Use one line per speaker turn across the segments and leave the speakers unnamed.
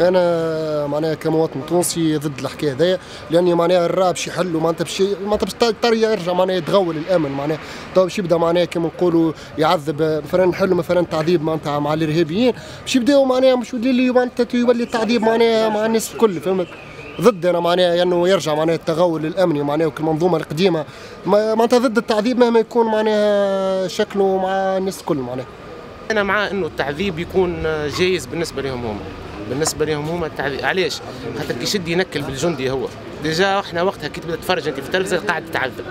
أنا معناها كمواطن تونسي ضد الحكاية هذايا لأني معناها الراب باش يحلوا معناتها باش معناتها باش يرجع معناها يتغول الأمن معناها. تو باش يبدأ معناها كما نقولوا يعذب مثلا نحلوا مثلا تعذيب معناتها مع الإرهابيين. باش يبداو معناها مش يولي معناتها يولي التعذيب معناها مع الناس الكل فهمت؟ ضد أنا معناها انه يرجع معناها التغول الأمني معناها المنظومه القديمة. معناتها ضد التعذيب مهما يكون معناها شكله مع الناس الكل معناها.
أنا مع إنه التعذيب يكون جايز بالنسبة لهم هم بالنسبة لهم هما التعذيب علاش؟ خاطر كي يشد ينكل بالجندي هو. ديجا إحنا وقتها كي تبدأ تتفرج أنت في التلفزه قاعد تتعذب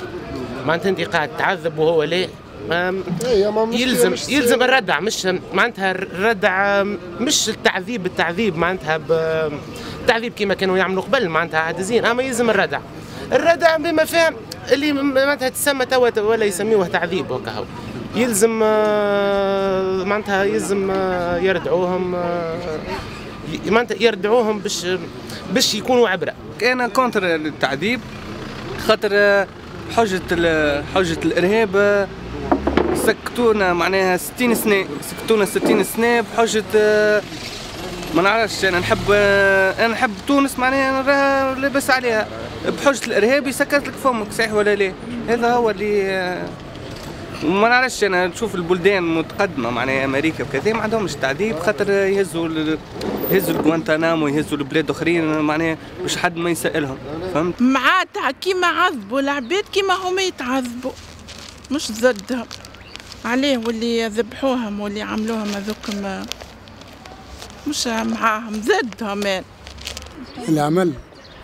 معناتها أنت قاعد تعذب وهو ليه ما يلزم يلزم الردع مش معناتها الردع مش التعذيب التعذيب معناتها التعذيب كما كانوا يعملوا قبل معناتها عاد زين. أما يلزم الردع. الردع بما فهم اللي معناتها تسمى توا ولا يسميوه تعذيب هكا يلزم معناتها يلزم يردعوهم معناتها يردعوهم باش باش يكونوا عبرة.
أنا contre التعذيب خاطر حجة حجة الإرهاب سكتونا معناها 60 سنة سكتونا 60 سنة بحجة ما نعرفش أنا نحب أنا نحب تونس معناها نراها لاباس عليها. بحجة الإرهاب يسكت لك فمك صحيح ولا لا؟ هذا هو اللي وما نعرفش أنا نشوف البلدان المتقدمه معناها أمريكا وكذا ما عندهمش تعذيب خاطر يهزوا يهزوا الجوانتانامو يهزوا البلاد اخرين معناها مش حد ما يسألهم فهمت؟
معناتها كيما عذبوا العباد كيما هما يتعذبوا. مش ضدهم. عليه واللي ذبحوهم واللي عملوهم هذوك مش معاهم ضدهم
العمل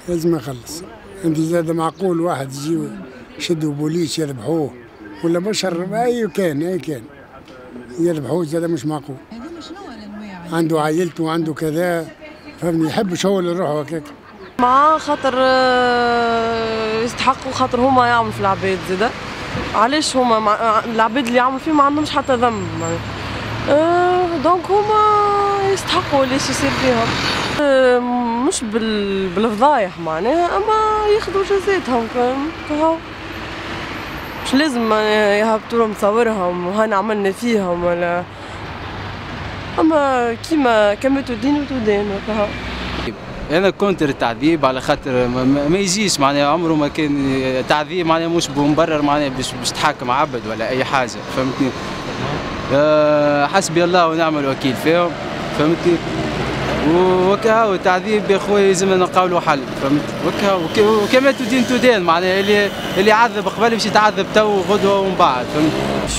لازم يخلص. انت زاد معقول واحد يجي يشدوا بوليس يذبحوه. ولا بشر أي كان أي كان. يذبحوه هذا مش معقول. عنده عائلته وعنده كذا فهمني؟ يحب شغل يروح هكاك.
مع خاطر آه، يستحقوا خاطر هما يعملوا في العباد زاده علاش هما مع... العباد اللي يعملوا فيه ما عندهمش حتى ذنب. أه دونك هما يستحقوا اللي يصير فيهم. أه مش بال... بالفضايح معناها أما ياخذوا جزاتهم كهو مش لازم يهبطوا لهم صورهم وهنا عملنا فيهم ولا. أما كيما كما تدين وتدين
أنا كنت التعذيب على خاطر ما يجيش معناها عمره ما كان تعذيب معناها مش بمبرر معناها باش تحاكم عبد ولا أي حاجة فهمتني؟ أه حسبي الله ونعم الوكيل فيهم فهمتني؟ وكا التعذيب يا خويا لازم نلقاو حل فهمت؟ وكا وكما تدين تدين معناها اللي اللي عذب قبل باش يتعذب تو غدوه ومن بعد فهمت؟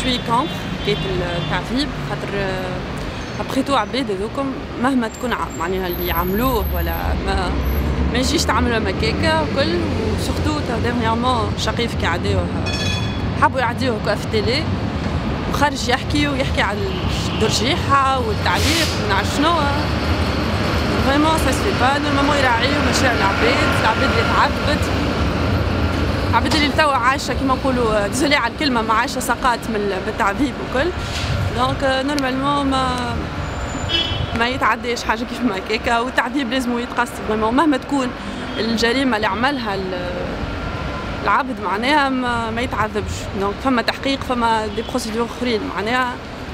شوي contre حكايه التعذيب؟ خاطر ابخي تو عباد هذوكم مهما تكون معناها اللي عملوه ولا ما ما يجيش تعملوا مكاكا وكل وسورتو ديرنييرمون شقيف كي عداوه حبوا يعديوه هكا في ال télé وخرج يحكي ويحكي على الدرجيحة والتعليق ونعرف شنو؟ vraiment ça se fait pas normalement يراعيو مشاعر العباد العباد اللي تعذبت العباد اللي توا عايشه كيما نقولوا désolé على الكلمة ما عايشه سقات من بالتعذيب وكل donc normalement ما ما يتعداش حاجة كيف ما هكاكا والتعذيب لازم يتقص vraiment مهما تكون الجريمه اللي عملها العبد معناها ما, ما يتعذبش donc فما تحقيق فما des procédures اخرين معناها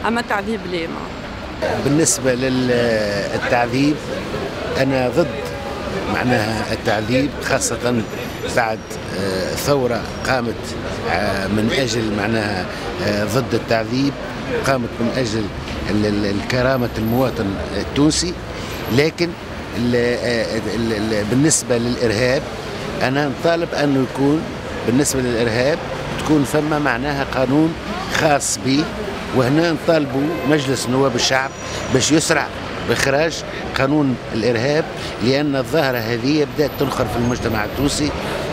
اما التعذيب ليه ما
بالنسبة للتعذيب أنا ضد معناها التعذيب خاصة بعد آه، ثورة قامت آه، من أجل معناها آه، ضد التعذيب قامت من أجل كرامة المواطن التونسي. لكن بالنسبة للإرهاب أنا نطالب أنه يكون بالنسبة للإرهاب تكون فما معناها قانون خاص به وهنا نطالبوا مجلس نواب الشعب باش يسرع بإخراج قانون الإرهاب لأن الظاهرة هذه بدأت تنخر في المجتمع التونسي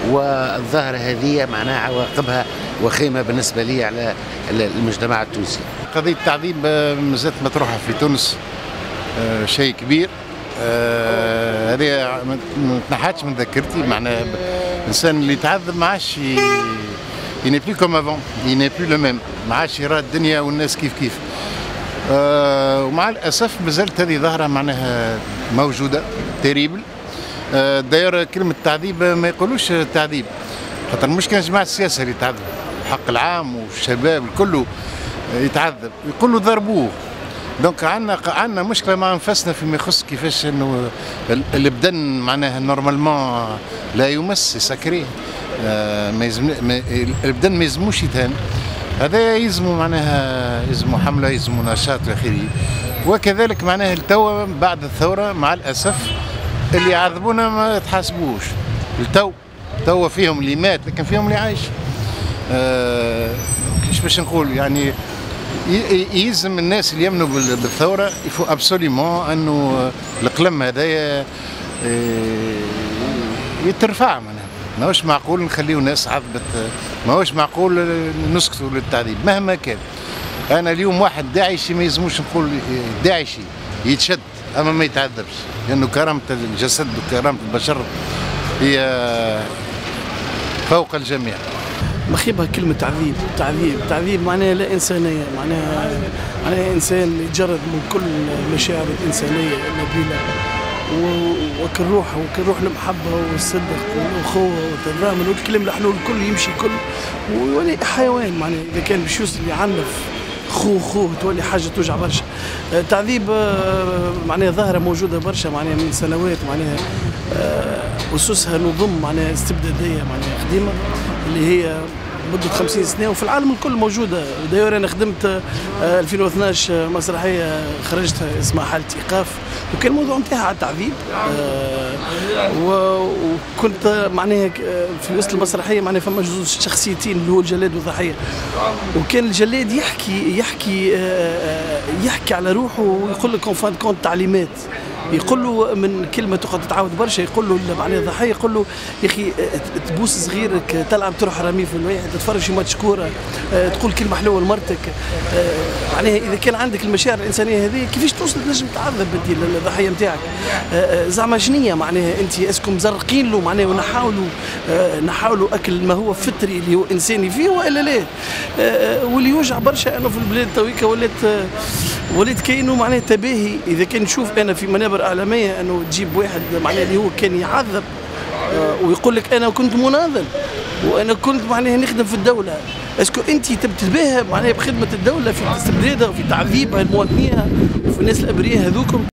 والظاهرة هذه معناها عواقبها وخيمة بالنسبة لي على المجتمع التونسي.
قضية التعذيب آه، مازالت مطروحه في تونس آه، شيء كبير آه، هذه ما تنحاتش من ذاكرتي معناها الانسان اللي يتعذب ما عادش il n'est plus comme avant. Il n'est plus le même. يرى الدنيا والناس كيف كيف. آه ومع الأسف مازالت هذه ظاهرة معناها موجودة terrible. آه داير كلمة تعذيب ما يقولوش تعذيب. خاطر مش كان جماعة السياسة اللي تعذب. الحق العام والشباب الكل يتعذب. يقولوا ضربوه. donc عندنا عندنا مشكلة مع أنفسنا فيما يخص كيفاش إنه البدن معناها normalement لا يمس sacré ما يزم البدن ما يلزموش يتهان. هذا يلزموا معناها يلزموا حملة يلزموا نشاط اخره وكذلك معناها التو بعد الثورة مع الأسف اللي يعذبونا ما تحاسبوش التو توا فيهم اللي مات لكن فيهم اللي عايش. آه كيش باش نقول؟ يعني يلزم الناس اللي يمنوا بالثورة يفو ابسوليمون أنه القلم هذايا آه، يترفع معناها. ماهوش معقول نخليو ناس عذبت ماهوش معقول نسكتوا للتعذيب مهما كان. أنا اليوم واحد داعشي ما يلزموش نقول داعشي يتشد أما ما يتعذبش. لأنه كرامة الجسد وكرامة البشر هي فوق الجميع.
مخيبها كلمة تعذيب تعذيب تعذيب معناها لا إنسانية معناها معناها إنسان يتجرد من كل المشاعر الإنسانية النبيلة. وكل روح وكل روح المحبة والصدق والأخوة والتضامن والكلام الحلول الكل يمشي كل ويولي حيوان معناها إذا كان باش يوصل يعنف خو خو تولي حاجة توجع برشا. تعذيب آه، معناها ظاهرة موجودة برشا معناها من سنوات معناها آه، أسسها نظم معناها استبدادية معناها قديمة اللي هي مده 50 سنة وفي العالم الكل موجوده داير أنا خدمت 2012 آه، مسرحية خرجتها اسمها حالة إيقاف. وكان الموضوع نتاعها على التعذيب. آه، وكنت معناها آه، في وسط المسرحية معناها فما جزء شخصيتين اللي هو الجلاد والضحية. وكان الجلاد يحكي يحكي يحكي على روحه ويقول لك أون كونت تعليمات. يقول له من كلمة تقعد تتعاود برشا يقول له معناها الضحيه يقول له يا أخي تبوس صغيرك تلعب تروح رميه في الواحد تتفرج في ماتش كورة آه، تقول كلمة حلوة لمرتك. آه، معناها إذا كان عندك المشاعر الإنسانية هذه كيفاش توصل تنجم تعذب أنت الضحيه نتاعك زعما شنية معناها أنت أسكم مزرقين له معناها ونحاولوا نحاولوا أكل ما هو فطري اللي هو إنساني فيه وإلا لا. واللي يوجع برشا انه في البلاد تويكا ولات ولات كاينة معناها تباهي. إذا كان نشوف أنا في منابر إعلامية أنه تجيب واحد معناها اللي هو كان يعذب آه، ويقول لك أنا كنت مناضل وأنا كنت معناها نخدم في الدولة. اسكو أنت تتباهى معناها بخدمة الدولة في استبدادها وفي تعذيبها لمواطنيها وفي الناس الأبرياء هذوكم؟